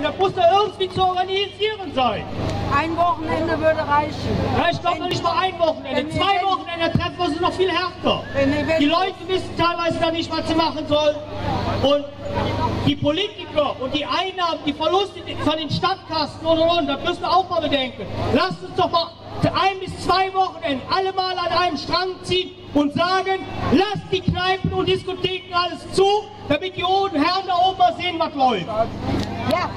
Wochenende. Das muss da irgendwie zu organisieren sein. Ein Wochenende würde reichen. Ja, ich glaube nicht mal ein Wochenende. Wenn Zwei Wochenende treffen wir uns noch viel härter. Wenn wir- wenn- Die Leute wissen teilweise dann nicht, was sie machen sollen. Und die Politiker und die Einnahmen, die Verluste von den Stadtkassen und und und, das müssen wir auch mal bedenken. Lasst uns doch mal ein bis zwei Wochenenden alle mal an einem Strang ziehen und sagen, lasst die Kneipen und Diskotheken alles zu, damit die hohen Herren da sehen, was läuft. Ja.